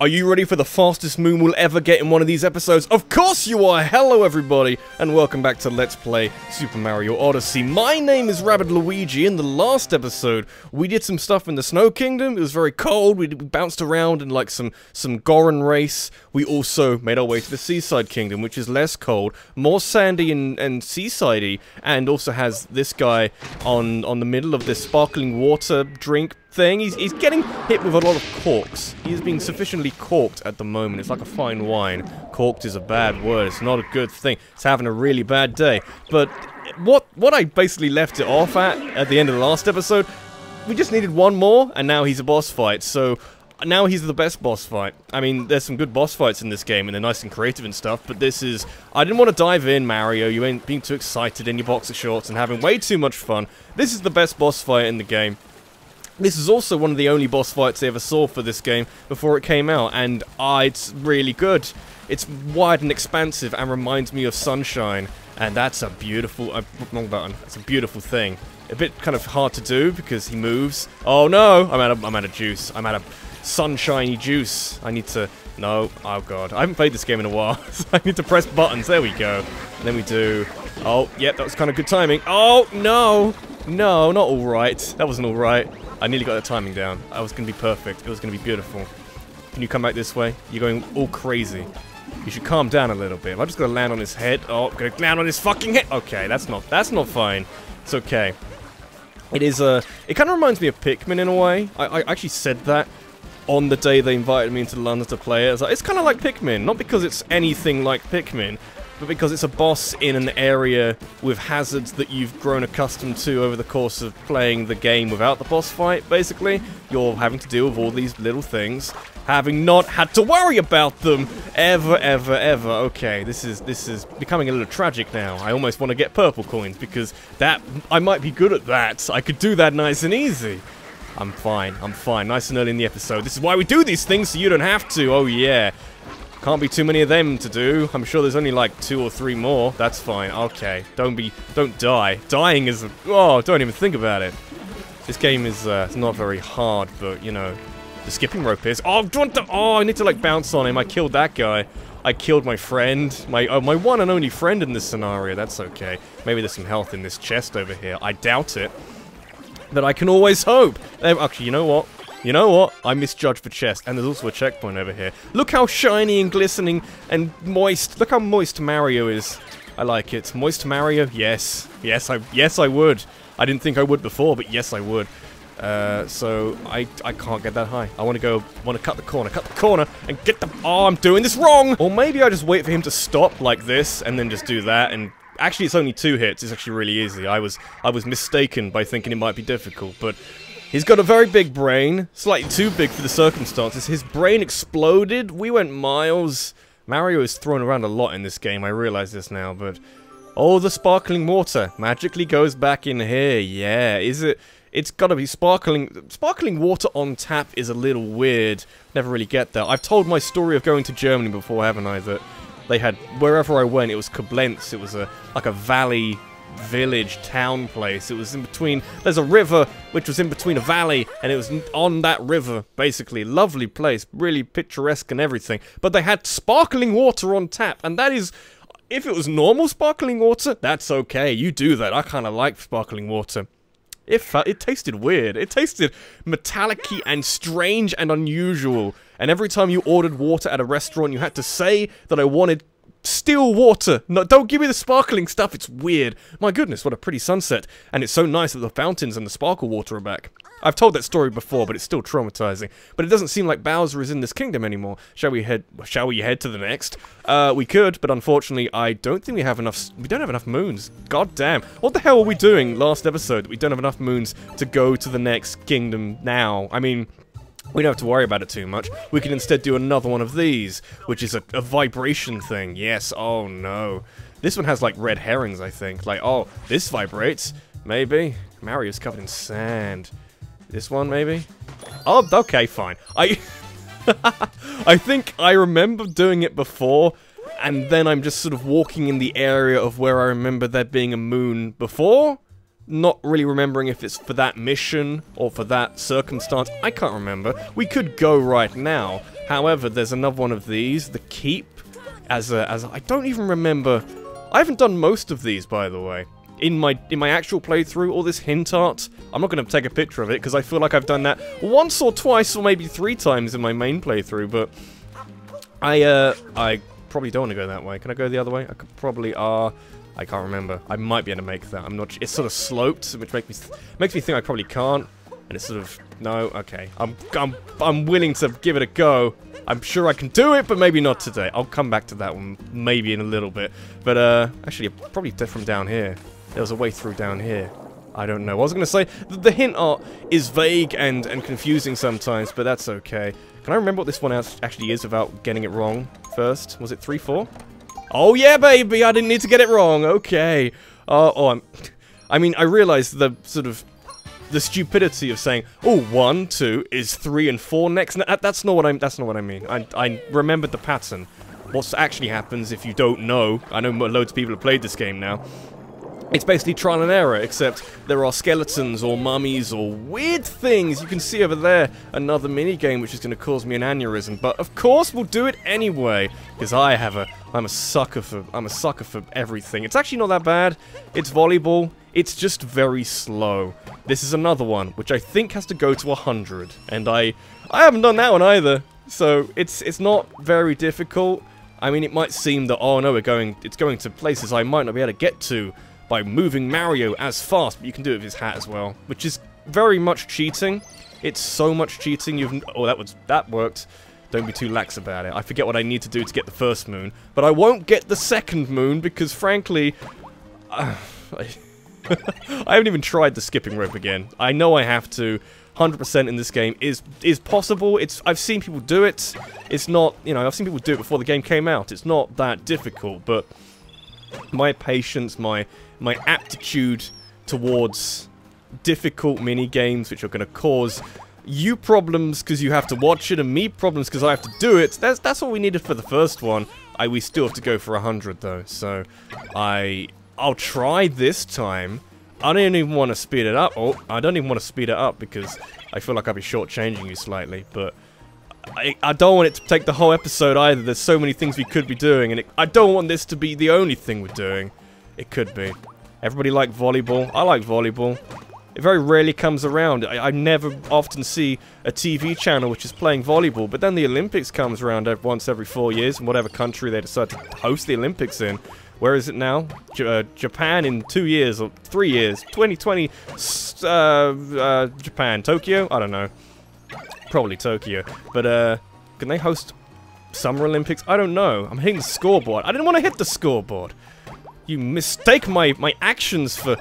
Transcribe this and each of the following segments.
Are you ready for the fastest moon we'll ever get in one of these episodes? Of course you are! Hello everybody, and welcome back to Let's Play Super Mario Odyssey. My name is Rabbid Luigi. In the last episode, we did some stuff in the Snow Kingdom. It was very cold, we bounced around in like some, some Goron race. We also made our way to the Seaside Kingdom, which is less cold, more sandy and, and seasidey, and also has this guy on, on the middle of this sparkling water drink thing. He's, he's getting hit with a lot of corks. He's being sufficiently corked at the moment. It's like a fine wine. Corked is a bad word. It's not a good thing. It's having a really bad day. But what what I basically left it off at at the end of the last episode, we just needed one more, and now he's a boss fight. So now he's the best boss fight. I mean, there's some good boss fights in this game, and they're nice and creative and stuff, but this is... I didn't want to dive in, Mario. You ain't being too excited in your boxer shorts and having way too much fun. This is the best boss fight in the game. This is also one of the only boss fights I ever saw for this game before it came out, and ah, it's really good. It's wide and expansive and reminds me of Sunshine, and that's a beautiful, uh, wrong button, It's a beautiful thing. A bit kind of hard to do because he moves. Oh no, I'm out of, I'm out of juice. I'm out of sunshiny juice. I need to, no, oh god. I haven't played this game in a while, so I need to press buttons. There we go. And then we do, oh, yep, that was kind of good timing. Oh, no, no, not alright. That wasn't alright. I nearly got the timing down. I was going to be perfect. It was going to be beautiful. Can you come back this way? You're going all crazy. You should calm down a little bit. I'm just going to land on his head. Oh, I'm to land on his fucking head. Okay, that's not that's not fine. It's okay. It is, uh, it kind of reminds me of Pikmin in a way. I, I actually said that on the day they invited me into London to play it. Like, it's kind of like Pikmin. Not because it's anything like Pikmin, but because it's a boss in an area with hazards that you've grown accustomed to over the course of playing the game without the boss fight, basically, you're having to deal with all these little things, having not had to worry about them ever, ever, ever. Okay, this is this is becoming a little tragic now. I almost want to get purple coins because that I might be good at that. I could do that nice and easy. I'm fine, I'm fine. Nice and early in the episode. This is why we do these things, so you don't have to. Oh yeah. Can't be too many of them to do. I'm sure there's only like two or three more. That's fine. Okay. Don't be... Don't die. Dying is... Oh, don't even think about it. This game is uh, not very hard, but, you know... The skipping rope is... Oh, to, oh, I need to, like, bounce on him. I killed that guy. I killed my friend. My, oh, my one and only friend in this scenario. That's okay. Maybe there's some health in this chest over here. I doubt it. But I can always hope. Actually, you know what? You know what? I misjudged the chest, and there's also a checkpoint over here. Look how shiny and glistening and moist. Look how moist Mario is. I like it. Moist Mario? Yes. Yes, I yes I would. I didn't think I would before, but yes I would. Uh, so I I can't get that high. I want to go, want to cut the corner, cut the corner, and get the. Oh, I'm doing this wrong. Or maybe I just wait for him to stop like this, and then just do that. And actually, it's only two hits. It's actually really easy. I was I was mistaken by thinking it might be difficult, but He's got a very big brain, slightly too big for the circumstances. His brain exploded, we went miles. Mario is thrown around a lot in this game, I realize this now, but... Oh, the sparkling water magically goes back in here, yeah, is it... It's gotta be sparkling... Sparkling water on tap is a little weird. Never really get that. I've told my story of going to Germany before, haven't I, that they had... Wherever I went, it was Koblenz, it was a like a valley village, town place. It was in between, there's a river which was in between a valley, and it was on that river, basically. Lovely place, really picturesque and everything. But they had sparkling water on tap, and that is, if it was normal sparkling water, that's okay. You do that. I kind of like sparkling water. It, it tasted weird. It tasted metallic and strange and unusual. And every time you ordered water at a restaurant, you had to say that I wanted still water. No, don't give me the sparkling stuff. It's weird. My goodness, what a pretty sunset. And it's so nice that the fountains and the sparkle water are back. I've told that story before, but it's still traumatizing. But it doesn't seem like Bowser is in this kingdom anymore. Shall we head? Shall we head to the next? Uh, we could, but unfortunately, I don't think we have enough. We don't have enough moons. God damn! What the hell were we doing last episode? We don't have enough moons to go to the next kingdom now. I mean, we don't have to worry about it too much. We can instead do another one of these, which is a, a, vibration thing. Yes, oh no. This one has like red herrings, I think. Like, oh, this vibrates. Maybe. Mario's covered in sand. This one, maybe? Oh, okay, fine. I... I think I remember doing it before, and then I'm just sort of walking in the area of where I remember there being a moon before? Not really remembering if it's for that mission or for that circumstance. I can't remember. We could go right now. However, there's another one of these, the Keep, as a, as a, I don't even remember. I haven't done most of these, by the way. In my in my actual playthrough, all this hint art, I'm not going to take a picture of it because I feel like I've done that once or twice or maybe three times in my main playthrough, but I, uh, I probably don't want to go that way. Can I go the other way? I could probably, uh, I can't remember. I might be able to make that. I'm not, it's sort of sloped, which makes me, makes me think I probably can't. And it's sort of, no, okay. I'm, I'm, I'm willing to give it a go. I'm sure I can do it, but maybe not today. I'll come back to that one maybe in a little bit. But, uh, actually, probably from down here. There was a way through down here. I don't know. I was going to say, the, the, hint art is vague and, and confusing sometimes, but that's okay. Can I remember what this one actually is without getting it wrong first? Was it 3-4? Oh yeah, baby! I didn't need to get it wrong. Okay. Uh, oh, I'm... I mean, I realize the sort of the stupidity of saying, oh, one, two, is three and four next." No, that's not what I'm. That's not what I mean. I I remembered the pattern. What actually happens if you don't know? I know loads of people have played this game now. It's basically trial and error, except there are skeletons or mummies or weird things. You can see over there another mini game which is going to cause me an aneurysm, but of course we'll do it anyway because I have a I'm a sucker for I'm a sucker for everything. It's actually not that bad. It's volleyball. It's just very slow. This is another one which I think has to go to 100 and I I haven't done that one either. So it's it's not very difficult. I mean, it might seem that, oh no, we're going, it's going to places I might not be able to get to, by moving Mario as fast, but you can do it with his hat as well, which is very much cheating. It's so much cheating. You've oh that was that worked. Don't be too lax about it. I forget what I need to do to get the first moon, but I won't get the second moon because, frankly, uh, I, I haven't even tried the skipping rope again. I know I have to. 100% in this game is is possible. It's I've seen people do it. It's not, you know, I've seen people do it before the game came out. It's not that difficult, but my patience, my my aptitude towards difficult mini games which are going to cause you problems because you have to watch it and me problems because I have to do it. That's that's what we needed for the first one. I we still have to go for a hundred though, so I I'll try this time. I don't even want to speed it up. Oh, I don't even want to speed it up because I feel like I'll be shortchanging you slightly, but I, I don't want it to take the whole episode either. There's so many things we could be doing, and it, I don't want this to be the only thing we're doing. It could be. Everybody like volleyball. I like volleyball. It very rarely comes around. I, I, never often see a TV channel which is playing volleyball, but then the Olympics comes around once every four years in whatever country they decide to host the Olympics in. Where is it now? J uh, Japan in two years or three years. 2020, uh, uh, Japan. Tokyo? I don't know. Probably Tokyo. But, uh, can they host Summer Olympics? I don't know. I'm hitting the scoreboard. I didn't want to hit the scoreboard. You mistake my, my actions for,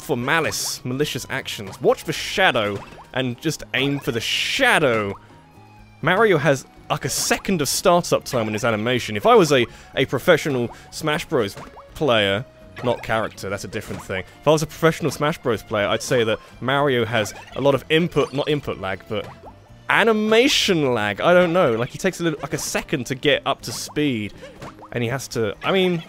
for malice, malicious actions. Watch the shadow and just aim for the shadow. Mario has like a second of startup time in his animation. If I was a, a professional Smash Bros player, not character, that's a different thing. If I was a professional Smash Bros player, I'd say that Mario has a lot of input, not input lag, but animation lag. I don't know. Like he takes a little, like a second to get up to speed, and he has to. I mean,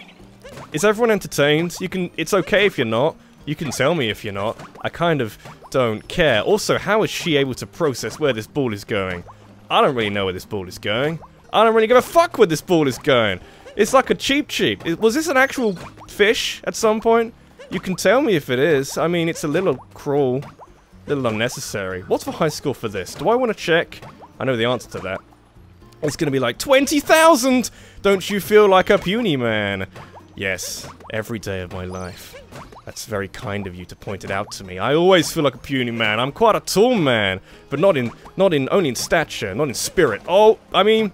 is everyone entertained? You can. It's okay if you're not. You can tell me if you're not. I kind of don't care. Also, how is she able to process where this ball is going? I don't really know where this ball is going. I don't really give a fuck where this ball is going. It's like a Cheep Cheep. Was this an actual fish at some point? You can tell me if it is. I mean, it's a little cruel. Little unnecessary. What's the high score for this? Do I want to check? I know the answer to that. It's going to be like 20,000! Don't you feel like a puny man? Yes, every day of my life. That's very kind of you to point it out to me. I always feel like a puny man. I'm quite a tall man, but not in, not in, only in stature, not in spirit. Oh, I mean,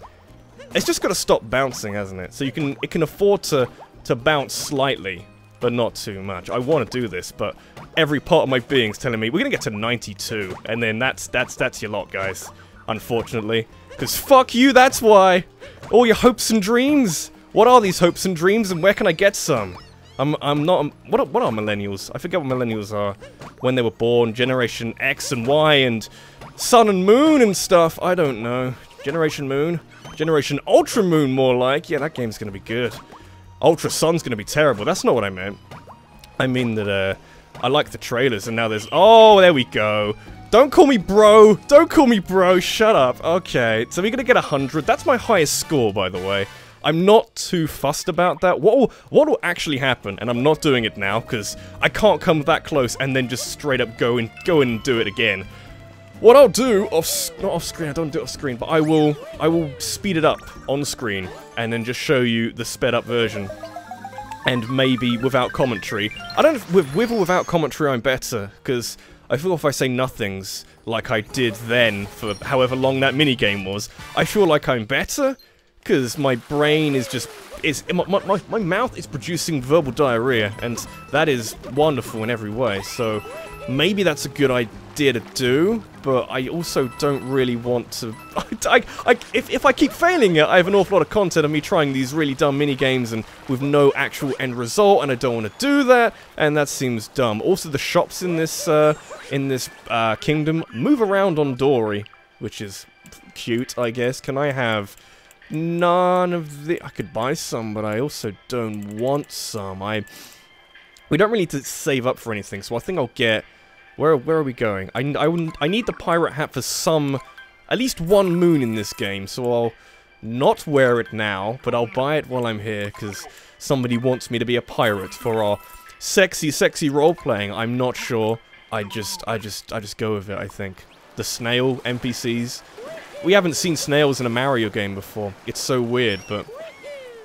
it's just got to stop bouncing, hasn't it? So you can, it can afford to, to bounce slightly, but not too much. I want to do this, but every part of my being's telling me we're gonna get to 92, and then that's that's that's your lot, guys. Unfortunately, because fuck you. That's why. All your hopes and dreams. What are these hopes and dreams, and where can I get some? I'm I'm not. What are, what are millennials? I forget what millennials are. When they were born, Generation X and Y and Sun and Moon and stuff. I don't know. Generation Moon, Generation Ultra Moon, more like. Yeah, that game's gonna be good. Ultra Sun's gonna be terrible. That's not what I meant. I mean that uh, I like the trailers, and now there's... Oh, there we go. Don't call me bro! Don't call me bro, shut up. Okay, so we're gonna get 100. That's my highest score, by the way. I'm not too fussed about that. What will, what will actually happen, and I'm not doing it now, because I can't come that close and then just straight up go and go and do it again. What I'll do off not off screen, I don't do it off screen, but I will I will speed it up on screen and then just show you the sped up version. And maybe without commentary. I don't know with with or without commentary I'm better, because I feel if I say nothings like I did then for however long that minigame was, I feel like I'm better because my brain is just is my, my, my mouth is producing verbal diarrhea and that is wonderful in every way. So maybe that's a good idea to do but I also don't really want to I, I, if, if I keep failing it I have an awful lot of content of me trying these really dumb mini games and with no actual end result and I don't want to do that and that seems dumb. Also the shops in this uh, in this uh, kingdom move around on Dorrie which is cute I guess. Can I have None of the... I could buy some, but I also don't want some. I... We don't really need to save up for anything, so I think I'll get... Where, where are we going? I, I, I need the pirate hat for some... At least one moon in this game, so I'll not wear it now, but I'll buy it while I'm here, because somebody wants me to be a pirate for our sexy, sexy role-playing. I'm not sure. I just, I just, I just go with it, I think. The snail NPCs, we haven't seen snails in a Mario game before. It's so weird, but...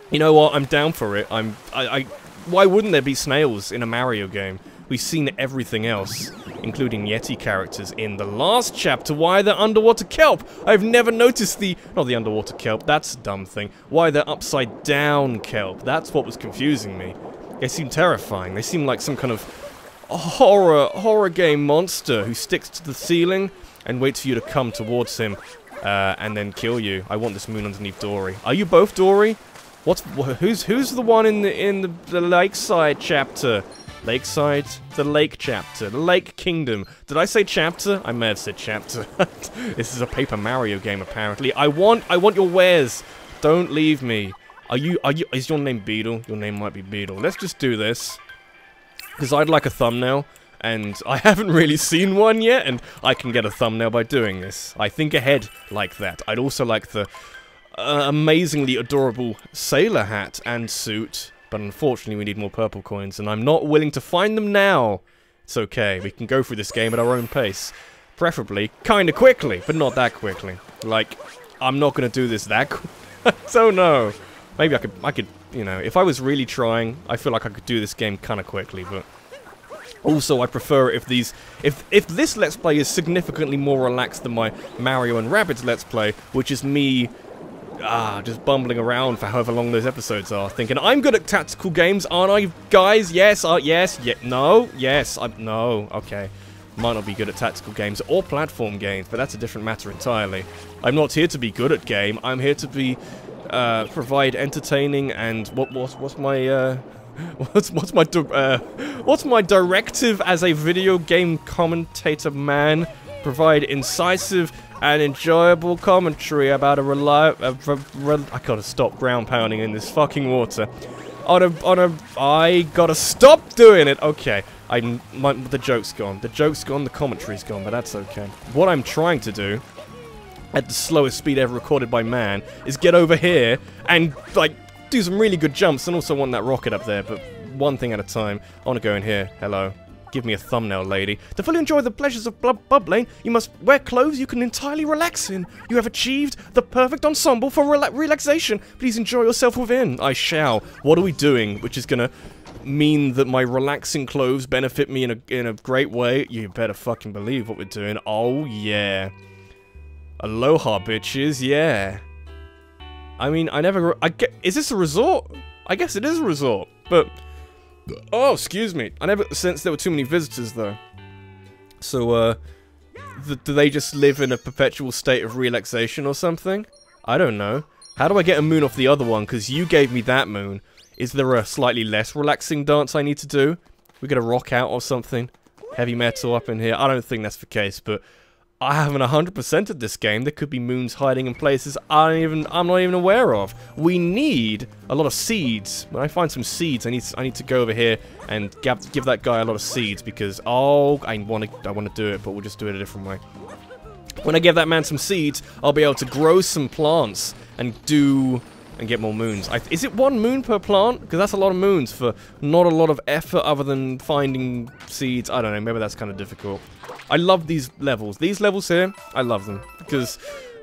You know what? I'm down for it. I'm... I, I... Why wouldn't there be snails in a Mario game? We've seen everything else, including Yeti characters in the last chapter. Why they're underwater kelp? I've never noticed the... Not the underwater kelp, that's a dumb thing. Why they're upside down kelp. That's what was confusing me. They seem terrifying. They seem like some kind of horror, horror game monster who sticks to the ceiling and waits for you to come towards him uh, and then kill you. I want this moon underneath Dorrie. Are you both Dorrie? What's wh who's who's the one in the in the, the lakeside chapter? Lakeside, the lake chapter, the lake kingdom. Did I say chapter? I may have said chapter. this is a Paper Mario game apparently. I want I want your wares. Don't leave me. Are you are you is your name Beetle? Your name might be Beetle. Let's just do this. Because I'd like a thumbnail and I haven't really seen one yet, and I can get a thumbnail by doing this. I think ahead like that. I'd also like the uh, amazingly adorable sailor hat and suit, but unfortunately we need more purple coins, and I'm not willing to find them now. It's okay, we can go through this game at our own pace. Preferably, kinda quickly, but not that quickly. Like, I'm not gonna do this that don't know. Maybe I could, I could, you know, if I was really trying, I feel like I could do this game kinda quickly, but... Also, I prefer if these, if if this Let's Play is significantly more relaxed than my Mario and Rabbids Let's Play, which is me, ah, just bumbling around for however long those episodes are, thinking I'm good at tactical games, aren't I, guys? Yes, uh, yes, yeah, no, yes, I, no, okay. Might not be good at tactical games or platform games, but that's a different matter entirely. I'm not here to be good at game. I'm here to be, uh, provide entertaining and what what's what's my uh What's what's my uh, what's my directive as a video game commentator man? Provide incisive and enjoyable commentary about a reliable. I gotta stop ground pounding in this fucking water. On a on a I gotta stop doing it. Okay, I my, the joke's gone. The joke's gone. The commentary's gone, but that's okay. What I'm trying to do at the slowest speed ever recorded by man is get over here and like do some really good jumps and also want that rocket up there, but one thing at a time. I want to go in here. Hello. Give me a thumbnail, lady. To fully enjoy the pleasures of Blub Bubblaine, you must wear clothes you can entirely relax in. You have achieved the perfect ensemble for rela relaxation. Please enjoy yourself within. I shall. What are we doing? Which is gonna mean that my relaxing clothes benefit me in a, in a great way. You better fucking believe what we're doing. Oh, yeah. Aloha, bitches. Yeah. I mean, I never... I get, is this a resort? I guess it is a resort, but... Oh, excuse me. I never sensed there were too many visitors, though. So, uh... Th do they just live in a perpetual state of relaxation or something? I don't know. How do I get a moon off the other one? Because you gave me that moon. Is there a slightly less relaxing dance I need to do? We get a rock out or something? Heavy metal up in here? I don't think that's the case, but I haven't 100%ed this game. There could be moons hiding in places I don't even I'm not even aware of. We need a lot of seeds. When I find some seeds, I need I need to go over here and give, give that guy a lot of seeds because oh, I want to I want to do it, but we'll just do it a different way. When I give that man some seeds, I'll be able to grow some plants and do and get more moons. Is it one moon per plant? Because that's a lot of moons for not a lot of effort other than finding seeds. I don't know, maybe that's kind of difficult. I love these levels. These levels here, I love them because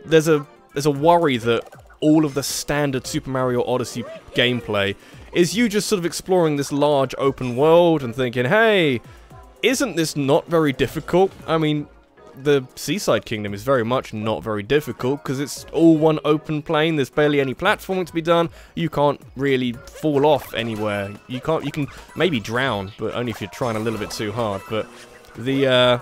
there's a there's a worry that all of the standard Super Mario Odyssey gameplay is you just sort of exploring this large open world and thinking, hey, isn't this not very difficult? I mean, the Seaside Kingdom is very much not very difficult because it's all one open plane. There's barely any platforming to be done. You can't really fall off anywhere. You can't. You can maybe drown, but only if you're trying a little bit too hard. But the uh,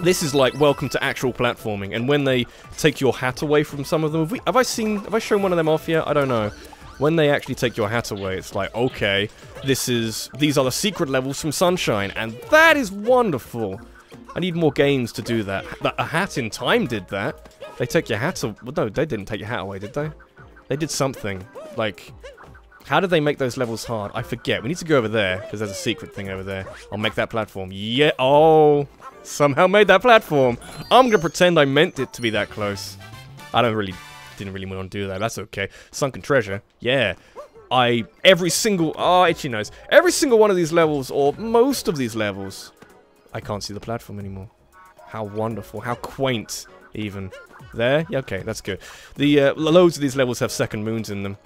this is like welcome to actual platforming, and when they take your hat away from some of them, have, we, have I seen, have I shown one of them off yet? I don't know. When they actually take your hat away, it's like, okay, this is, these are the secret levels from Sunshine, and that is wonderful. I need more games to do that. A Hat in Time did that. They took your hat away. Well, no, they didn't take your hat away, did they? They did something. Like, how did they make those levels hard? I forget. We need to go over there, because there's a secret thing over there. I'll make that platform. Yeah, oh, somehow made that platform. I'm gonna pretend I meant it to be that close. I don't really, didn't really want to do that. That's okay. Sunken treasure. Yeah. I, every single, oh, itchy nose. Every single one of these levels, or most of these levels, I can't see the platform anymore. How wonderful. How quaint, even. There? Yeah, okay, that's good. The uh, loads of these levels have second moons in them.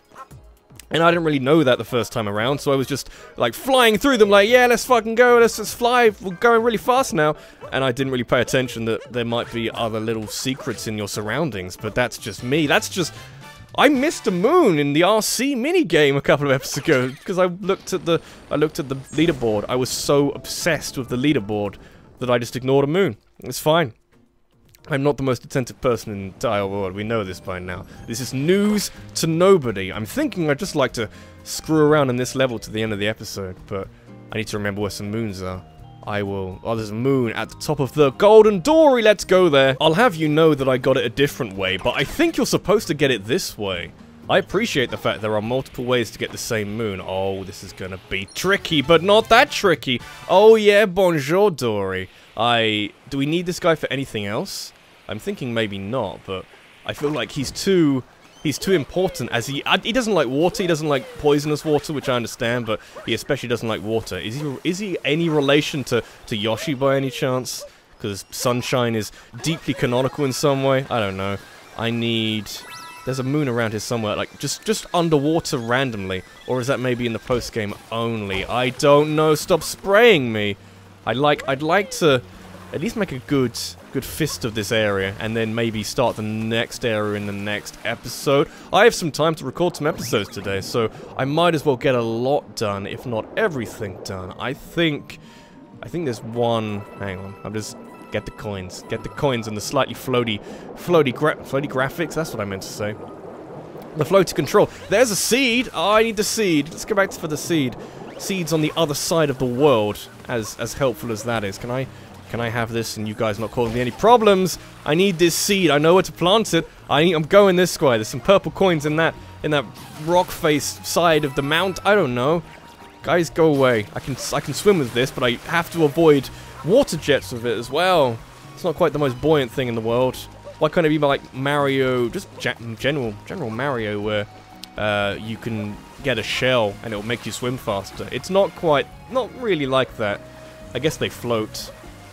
And I didn't really know that the first time around, so I was just, like, flying through them like, yeah, let's fucking go, let's just fly, we're going really fast now. And I didn't really pay attention that there might be other little secrets in your surroundings, but that's just me. That's just... I missed a moon in the RC minigame a couple of episodes ago, because I looked at the I looked at the leaderboard. I was so obsessed with the leaderboard that I just ignored a moon. It's fine. I'm not the most attentive person in the entire world, we know this by now. This is news to nobody. I'm thinking I'd just like to screw around in this level to the end of the episode, but I need to remember where some moons are. I will... Oh, there's a moon at the top of the Golden Dorrie, let's go there! I'll have you know that I got it a different way, but I think you're supposed to get it this way. I appreciate the fact there are multiple ways to get the same moon. Oh, this is gonna be tricky, but not that tricky. Oh yeah, bonjour, Dorrie. I... Do we need this guy for anything else? I'm thinking maybe not, but I feel like he's too... He's too important as he... he doesn't like water, he doesn't like poisonous water, which I understand, but he especially doesn't like water. Is he, is he any relation to, to Yoshi by any chance? Because Sunshine is deeply canonical in some way? I don't know. I need... There's a moon around here somewhere, like, just just underwater randomly. Or is that maybe in the post-game only? I don't know, stop spraying me! I'd like, I'd like to at least make a good good fist of this area, and then maybe start the next area in the next episode. I have some time to record some episodes today, so I might as well get a lot done, if not everything done. I think... I think there's one... Hang on, I'm just... Get the coins. Get the coins and the slightly floaty... Floaty, gra floaty graphics, that's what I meant to say. The floaty control. There's a seed! Oh, I need the seed. Let's go back for the seed. Seeds on the other side of the world, as, as helpful as that is. Can I... Can I have this and you guys not causing me any problems? I need this seed. I know where to plant it. I I'm going this way. There's some purple coins in that in that rock face side of the mount. I don't know. Guys, go away. I can I can swim with this, but I have to avoid water jets with it as well. It's not quite the most buoyant thing in the world. Why can't it be like Mario, just general general Mario, where uh, you can get a shell and it'll make you swim faster? It's not quite, not really like that. I guess they float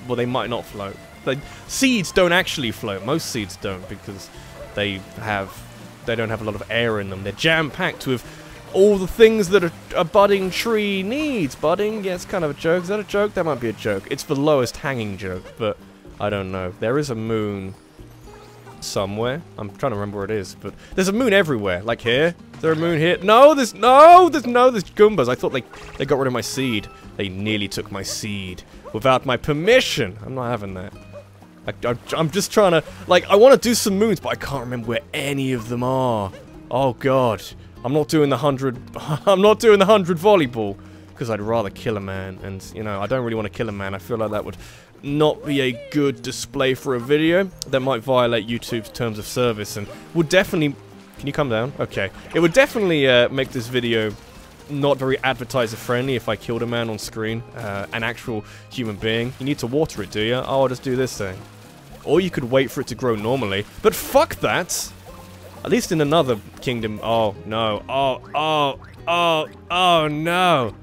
well, they might not float. The seeds don't actually float. Most seeds don't because they have they don't have a lot of air in them. They're jam-packed with all the things that a, a, budding tree needs. Budding? Yeah, it's kind of a joke. Is that a joke? That might be a joke. It's the lowest hanging joke, but I don't know. There is a moon somewhere. I'm trying to remember where it is, but there's a moon everywhere. Like here. Is there a moon here? No, there's no, there's no, there's Goombas. I thought like they got rid of my seed. They nearly took my seed without my permission. I'm not having that. I, am just trying to, like, I want to do some moons, but I can't remember where any of them are. Oh, God. I'm not doing the 100, I'm not doing the 100 volleyball, because I'd rather kill a man, and, you know, I don't really want to kill a man. I feel like that would not be a good display for a video. That might violate YouTube's terms of service and would definitely... Can you come down? Okay. It would definitely uh, make this video not very advertiser friendly if I killed a man on screen, uh, an actual human being. You need to water it, do you? Oh, I'll just do this thing. Or you could wait for it to grow normally. But fuck that! At least in another kingdom. Oh, no. Oh, oh, oh, oh, no.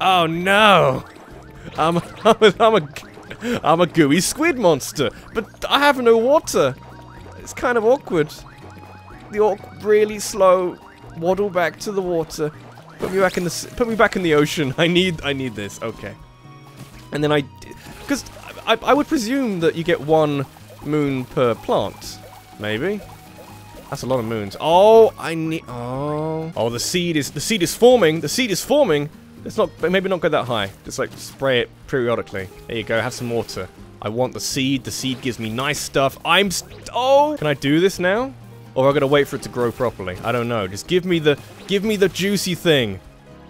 Oh, no. I'm, I'm, a, I'm, a, I'm a gooey squid monster. But I have no water. It's kind of awkward. The awk really slow waddle back to the water. Put me back in the put me back in the ocean. I need I need this. Okay. And then I because I, I would presume that you get one moon per plant. Maybe. That's a lot of moons. Oh, I need Oh. Oh, the seed is the seed is forming. The seed is forming. It's not maybe not go that high. Just like spray it periodically. There you go. Have some water. I want the seed. The seed gives me nice stuff. I'm Oh, can I do this now? Or I gotta wait for it to grow properly. I don't know. Just give me the give me the juicy thing.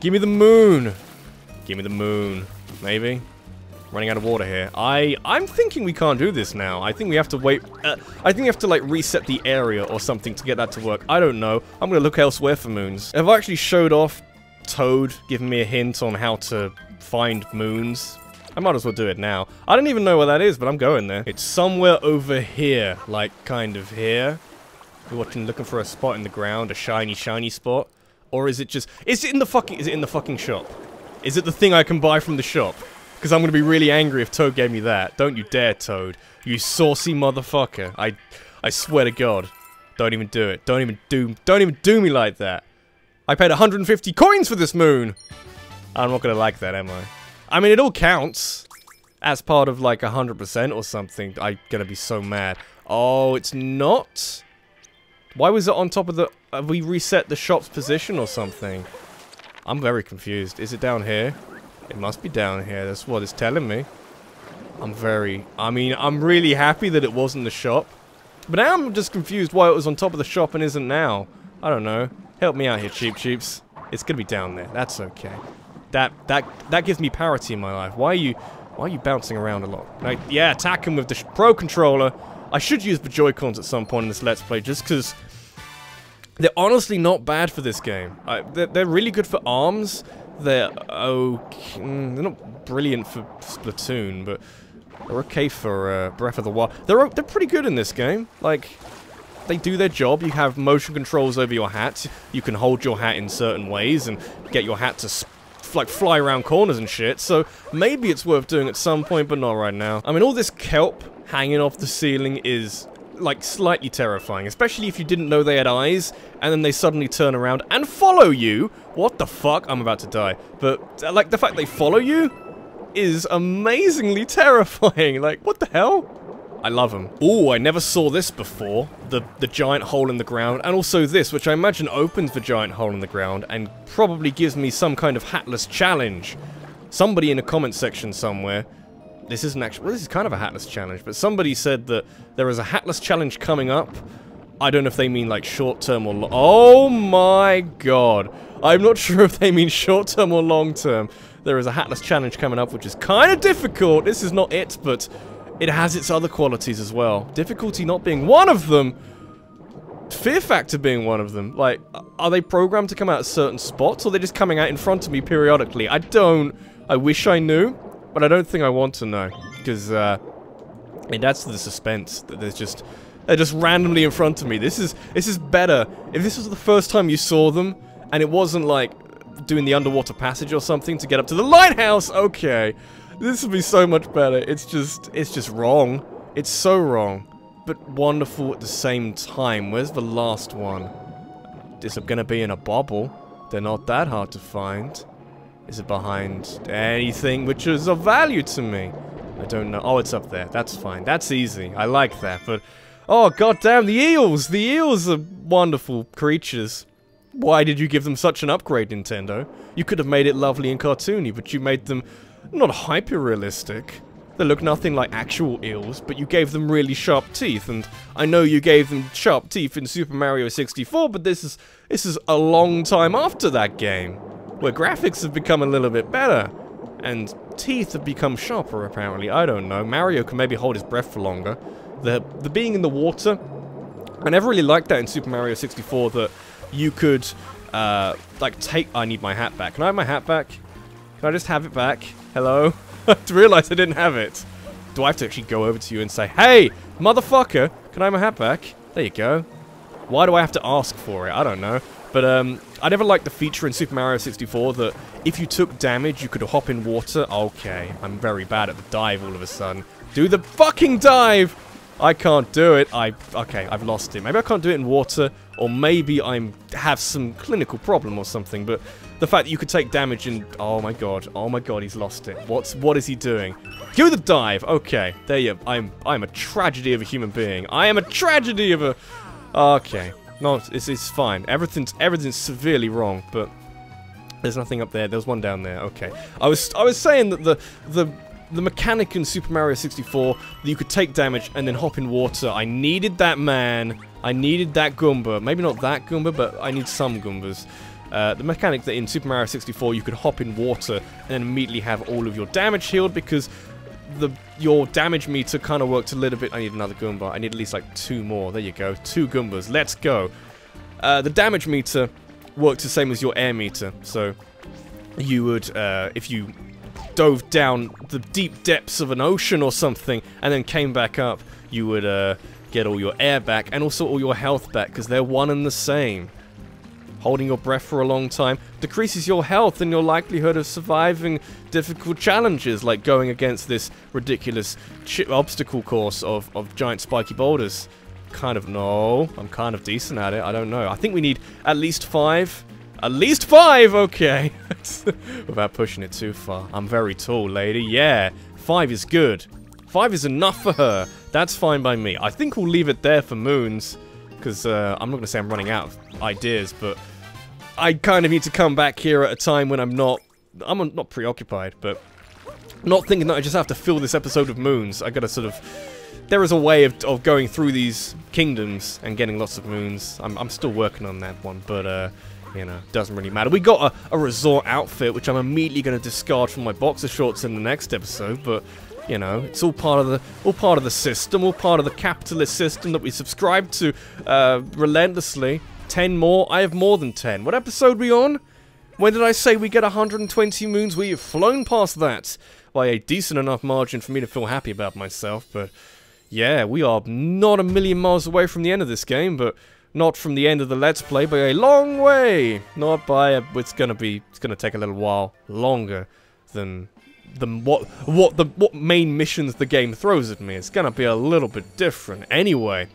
Give me the moon. Give me the moon. Maybe. Running out of water here. I I'm thinking we can't do this now. I think we have to wait. Uh, I think we have to like reset the area or something to get that to work. I don't know. I'm gonna look elsewhere for moons. Have I actually showed off Toad giving me a hint on how to find moons? I might as well do it now. I don't even know where that is, but I'm going there. It's somewhere over here, like kind of here. We're watching, looking for a spot in the ground, a shiny, shiny spot. Or is it just... Is it in the fucking... Is it in the fucking shop? Is it the thing I can buy from the shop? Because I'm going to be really angry if Toad gave me that. Don't you dare, Toad. You saucy motherfucker. I... I swear to God. Don't even do it. Don't even do... Don't even do me like that. I paid 150 coins for this moon! I'm not going to like that, am I? I mean, it all counts. As part of, like, 100% or something. I'm going to be so mad. Oh, it's not? Why was it on top of the... Have we reset the shop's position or something? I'm very confused. Is it down here? It must be down here. That's what it's telling me. I'm very... I mean, I'm really happy that it wasn't the shop. But now I'm just confused why it was on top of the shop and isn't now. I don't know. Help me out here, Cheep Cheeps. It's gonna be down there. That's okay. That that that gives me parity in my life. Why are you why are you bouncing around a lot? Like, yeah, attack him with the Pro Controller. I should use the Joy-Cons at some point in this Let's Play, just because they're honestly not bad for this game. I, they're, they're, really good for ARMS. They're okay. Mm, they're not brilliant for Splatoon, but they're okay for uh, Breath of the Wild. They're they're pretty good in this game. Like they do their job. You have motion controls over your hat. You can hold your hat in certain ways and get your hat to like fly around corners and shit. So maybe it's worth doing at some point, but not right now. I mean, all this kelp hanging off the ceiling is like, slightly terrifying, especially if you didn't know they had eyes, and then they suddenly turn around and follow you. What the fuck? I'm about to die. But, uh, like, the fact they follow you is amazingly terrifying. Like, what the hell? I love them. Oh, I never saw this before. The the giant hole in the ground. And also this, which I imagine opens the giant hole in the ground and probably gives me some kind of hatless challenge. Somebody in a comment section somewhere this isn't actually, well, this is kind of a hatless challenge, but somebody said that there is a hatless challenge coming up. I don't know if they mean like short term or long. Oh my god. I'm not sure if they mean short term or long term. There is a hatless challenge coming up, which is kind of difficult. This is not it, but it has its other qualities as well. Difficulty not being one of them. Fear factor being one of them. Like, are they programmed to come out at certain spots, or are they just coming out in front of me periodically? I don't. I wish I knew. But I don't think I want to know, because uh, it adds to the suspense that there's just they're just randomly in front of me. This is this is better. If this was the first time you saw them, and it wasn't like doing the underwater passage or something to get up to the lighthouse, okay, this would be so much better. It's just it's just wrong. It's so wrong, but wonderful at the same time. Where's the last one? Is it gonna be in a bubble? They're not that hard to find. Is it behind anything which is of value to me? I don't know. Oh, it's up there. That's fine. That's easy. I like that. But, oh, goddamn, the eels! The eels are wonderful creatures. Why did you give them such an upgrade, Nintendo? You could have made it lovely and cartoony, but you made them not hyper-realistic. They look nothing like actual eels, but you gave them really sharp teeth, and I know you gave them sharp teeth in Super Mario 64, but this is this is a long time after that game where graphics have become a little bit better. and teeth have become sharper, apparently. I don't know. Mario can maybe hold his breath for longer. The, the being in the water, I never really liked that in Super Mario 64, that you could, uh, like, take... I need my hat back. Can I have my hat back? Can I just have it back? Hello? I realized I didn't have it. Do I have to actually go over to you and say, Hey, motherfucker, can I have my hat back? There you go. Why do I have to ask for it? I don't know. But um, I never liked the feature in Super Mario 64 that if you took damage, you could hop in water. Okay, I'm very bad at the dive all of a sudden. Do the fucking dive! I can't do it. I okay, I've lost it. Maybe I can't do it in water, or maybe I'm have some clinical problem or something. But the fact that you could take damage and oh my god, oh my god, he's lost it. What's what is he doing? Do the dive. Okay, there you. I'm I'm a tragedy of a human being. I am a tragedy of a. Okay, no, it's it's fine. Everything's everything's severely wrong, but there's nothing up there. There's one down there. Okay, I was I was saying that the the the mechanic in Super Mario 64 that you could take damage and then hop in water. I needed that man. I needed that Goomba. Maybe not that Goomba, but I need some Goombas. Uh, the mechanic that in Super Mario 64 you could hop in water and then immediately have all of your damage healed because the your damage meter kind of worked a little bit. I need another Goomba. I need at least like two more. There you go. Two Goombas. Let's go. Uh, the damage meter worked the same as your air meter. So you would, uh, if you dove down the deep depths of an ocean or something and then came back up, you would uh, get all your air back and also all your health back because they're one and the same. Holding your breath for a long time decreases your health and your likelihood of surviving difficult challenges like going against this ridiculous obstacle course of, of giant spiky boulders. Kind of, no, I'm kind of decent at it, I don't know. I think we need at least five at least five, okay. Without pushing it too far. I'm very tall, lady. Yeah, five is good. Five is enough for her. That's fine by me. I think we'll leave it there for moons. Because uh, I'm not going to say I'm running out of ideas, but I kind of need to come back here at a time when I'm not... I'm not preoccupied, but not thinking that I just have to fill this episode of moons. I gotta sort of... There is a way of, of going through these kingdoms and getting lots of moons. I'm, I'm still working on that one, but... Uh, you know, doesn't really matter. We got a, a resort outfit, which I'm immediately going to discard from my boxer shorts in the next episode, but you know, it's all part of the all part of the system, all part of the capitalist system that we subscribe to uh, relentlessly. Ten more? I have more than ten. What episode we on? When did I say we get 120 moons? We have flown past that by a decent enough margin for me to feel happy about myself, but yeah, we are not a million miles away from the end of this game, but not from the end of the Let's Play by a long way. Not by a, it's gonna be, it's gonna take a little while longer than than what what the what main missions the game throws at me. It's gonna be a little bit different. Anyway,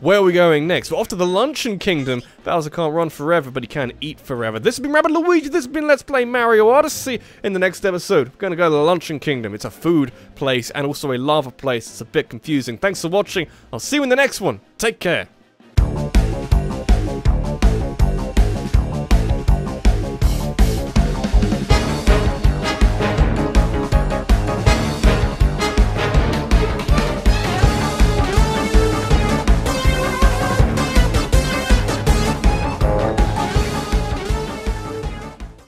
where are we going next? We're off to the Luncheon Kingdom. Bowser can't run forever, but he can eat forever. This has been Rabbid Luigi. This has been Let's Play Mario Odyssey. In the next episode, we're gonna go to the Luncheon Kingdom. It's a food place and also a lava place. It's a bit confusing. Thanks for watching. I'll see you in the next one. Take care.